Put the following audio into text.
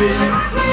bit.